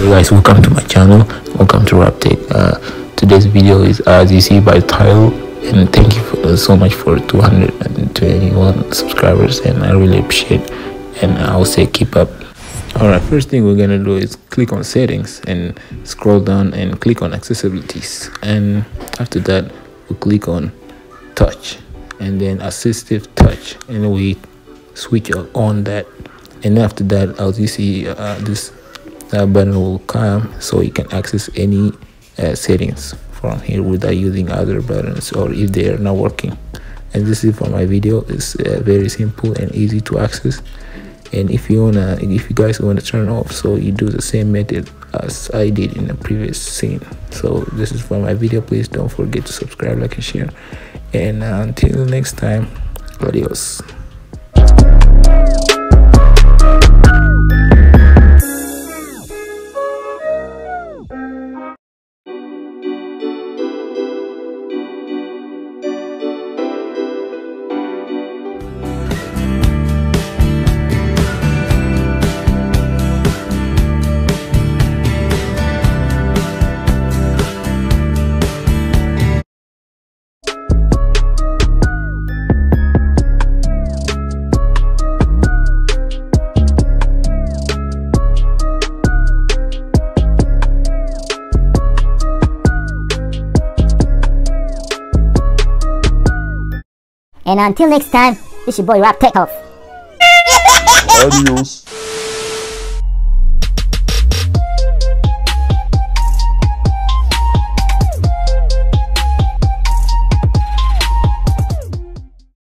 Hey guys, welcome to my channel. Welcome to Rab Tech. Uh, today's video is as you see by title, and thank you for, uh, so much for 221 subscribers, and I really appreciate. And I'll say keep up. All right, first thing we're gonna do is click on settings and scroll down and click on accessibilities, and after that we click on touch and then assistive touch, and we switch on that and after that as you see uh, this uh, button will come so you can access any uh, settings from here without using other buttons or if they are not working. And this is for my video. It's uh, very simple and easy to access. And if you wanna if you guys want to turn off so you do the same method as i did in the previous scene. So this is for my video. Please don't forget to subscribe like and share. And uh, until next time adios And until next time, this your boy Rab Tech. Adios.